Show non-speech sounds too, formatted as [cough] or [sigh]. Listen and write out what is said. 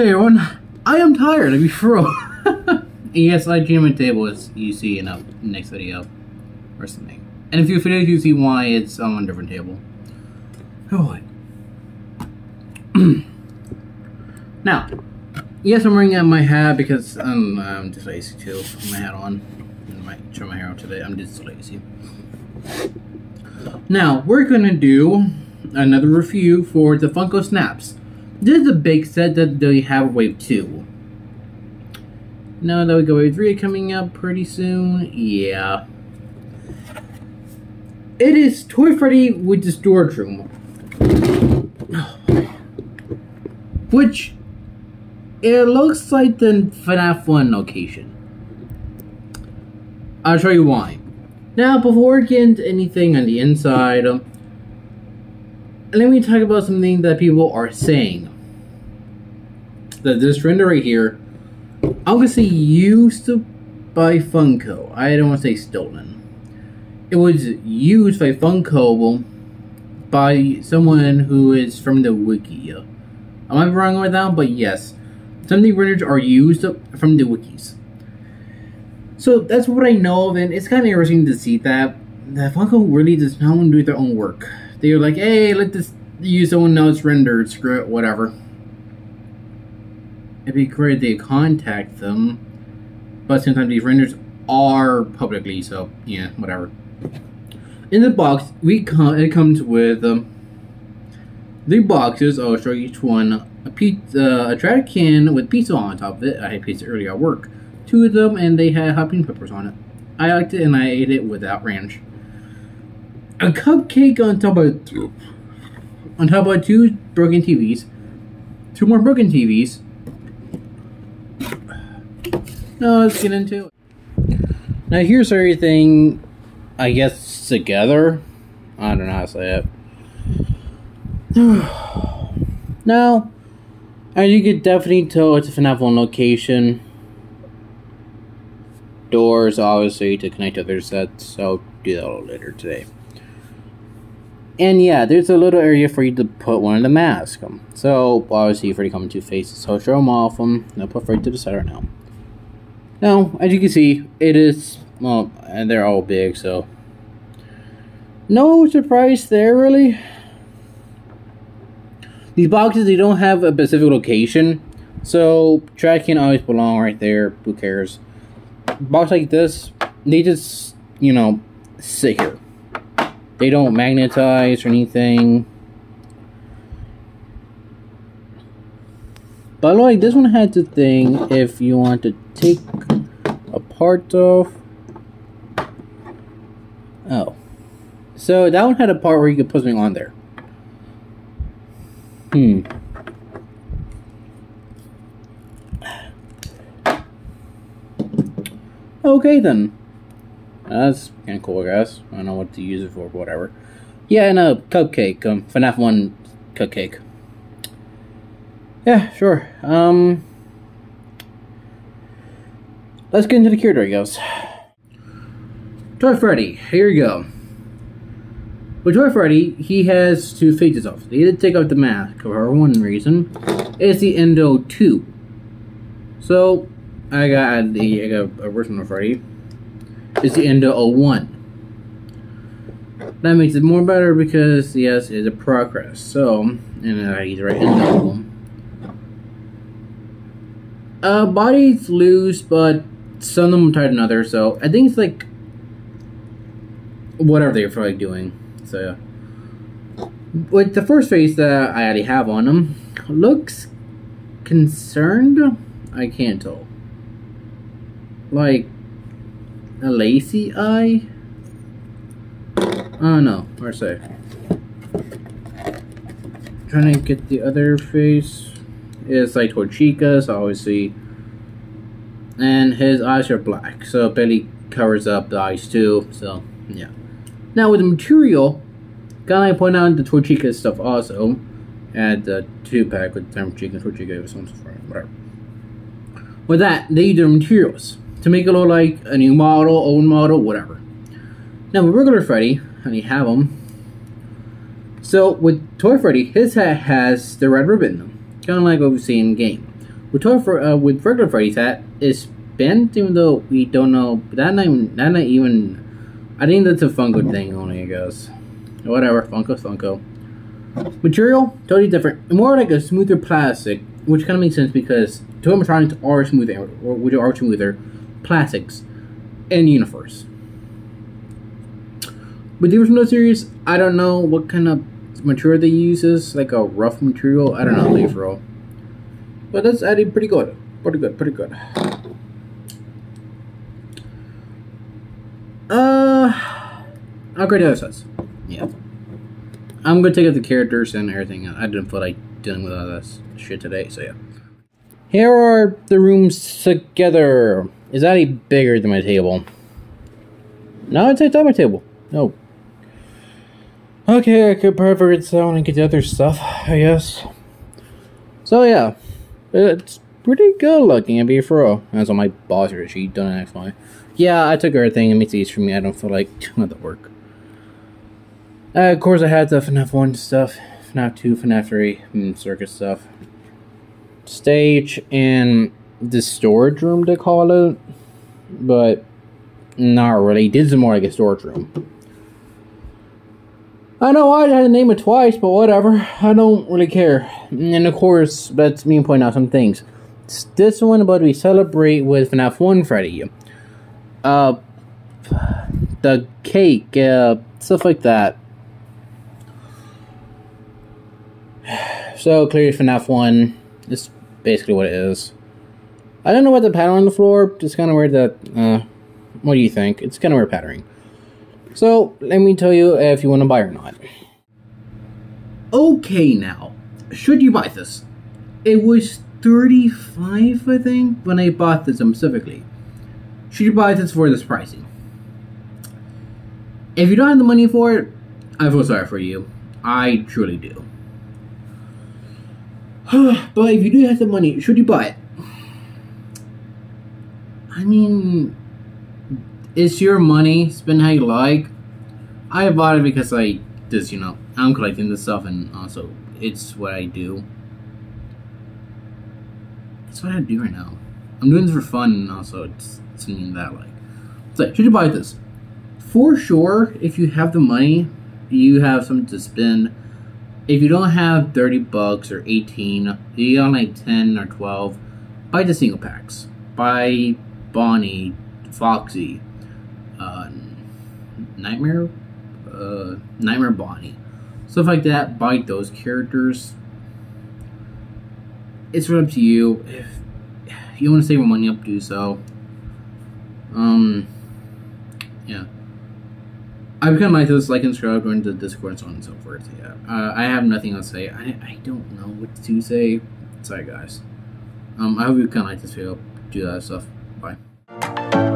Hey everyone, I am tired you for [laughs] Yes, I jam my table as you see in a next video or something. And if you videos you see why it's on a different table. Oh [clears throat] Now, yes I'm wearing uh, my hat because I'm, I'm just lazy too. Put my hat on. I might trim my hair out today. I'm just lazy. Now, we're gonna do another review for the Funko Snaps. This is a big set that they have Wave 2. Now that we go Wave 3 coming up pretty soon, yeah. It is Toy Freddy with the storage room. [sighs] Which, it looks like the FNAF 1 location. I'll show you why. Now, before getting into anything on the inside, um, let me talk about something that people are saying. That this render right here, gonna say used by Funko. I don't want to say stolen. It was used by Funko by someone who is from the wiki. Am I wrong with that? But yes, some of the renders are used from the wikis. So that's what I know of, and it's kind of interesting to see that that Funko really does not want to do their own work. They're like, hey, let this use someone else render, screw it, whatever. It'd be great they contact them, but sometimes these renders are publicly, so yeah, whatever. In the box, we come it comes with um, boxes. I'll show each one. A pizza, a trash can with pizza on top of it. I had pizza earlier at work. Two of them, and they had jalapeno peppers on it. I liked it, and I ate it without ranch. A cupcake on top of on top of two broken TVs, two more broken TVs. Now let's get into it. Now here's everything, I guess, together. I don't know how to say it. [sighs] now, as you could definitely tell, it's a 1 location. Doors, obviously, to connect to other sets, so I'll do that later today. And yeah, there's a little area for you to put one of the masks. So, obviously, you've already come two faces, so show them off them. I'll put right to the side right now. Now, as you can see, it is, well, and they're all big, so. No surprise there, really. These boxes, they don't have a specific location, so trash can always belong right there. Who cares? Box like this, they just, you know, sit here. They don't magnetize or anything. But like this one had the thing if you want to take a part off. Oh. So that one had a part where you could put something on there. Hmm. Okay then. That's kind of cool, I guess. I don't know what to use it for, whatever. Yeah, and a cupcake. Um, FNAF 1 cupcake. Yeah, sure. Um, let's get into the curator, I guess. Toy Freddy, here you go. With Toy Freddy, he has two faces off. He did take off the mask for one reason. It's the Endo 2. So, I got the I got a version of Freddy is the Endo 01. That makes it more better because, yes, it's a progress. So, and uh, he's right Endo. Uh, body's loose, but some of them are tighter than others, so I think it's like whatever they're probably doing. So, yeah. with the first face that I already have on him, looks concerned. I can't tell. Like, a lazy eye? Oh no, where's that? Trying to get the other face. It's like Toy Chica's, obviously. And his eyes are black, so Billy covers up the eyes too, so yeah. Now with the material, gotta point out the Toy Chica stuff also. Add the two pack with Toy Chica, Torchica, or something, whatever. With that, they use their materials to make it look like a new model, old model, whatever. Now with regular Freddy, and you have him. So with Toy Freddy, his hat has the red ribbon, kind of like what we see in game. With Toy uh, with regular Freddy's hat is bent, even though we don't know. That not even that not even. I think that's a Funko thing only. I guess. Whatever, Funko, Funko. Material totally different, more like a smoother plastic, which kind of makes sense because Toy animatronics are smoother, or which are smoother plastics and universe. With the original series, I don't know what kind of material they use is like a rough material. I don't know, leave roll. But that's adding pretty good. Pretty good, pretty good. Uh, upgrade the other sets. Yeah. I'm gonna take out the characters and everything. I didn't feel like dealing with all this shit today, so yeah. Here are the rooms together. Is that any bigger than my table? No, it's on my table. No. Okay, I could probably it down and get the other stuff, I guess. So yeah, it's pretty good looking, be for real. That's on my boss here. She done it one. Yeah, I took everything. It makes it easy for me. I don't feel like [laughs] doing the work. Uh, of course, I had the FNAF 1 stuff, FNAF 2, FNAF 3, and circus stuff. Stage and the storage room, they call it. But not really. This is more like a storage room. I know I had to name it twice, but whatever. I don't really care. And of course, that's me pointing out some things. This one about we celebrate with FNAF 1 Freddy. Uh, the cake, uh, stuff like that. [sighs] So clearly FNAF 1 is basically what it is. I don't know what the pattern on the floor, just kind of weird that, uh, what do you think? It's kind of weird patterning. So, let me tell you if you want to buy or not. Okay now, should you buy this? It was 35 I think, when I bought this specifically. Should you buy this for this pricing? If you don't have the money for it, I feel sorry for you. I truly do. [sighs] but if you do have the money, should you buy it? I mean, it's your money. Spend how you like. I bought it because I just, you know, I'm collecting this stuff and also it's what I do. It's what I do right now. I'm doing this for fun and also it's something that I like. So, should you buy this? For sure, if you have the money, you have something to spend if you don't have 30 bucks or 18, you got like 10 or 12, buy the single packs. Buy Bonnie, Foxy, uh, Nightmare, uh, Nightmare Bonnie. Stuff like that, Bite those characters. It's up to you. If you want to save more money up, do so. Um, yeah. I kind of like this, like and subscribe, going to Discord, and so on and so forth. Yeah, uh, I have nothing else to say. I, I don't know what to say. Sorry, guys. Um, I hope you kind of like this video. Do that stuff. Bye.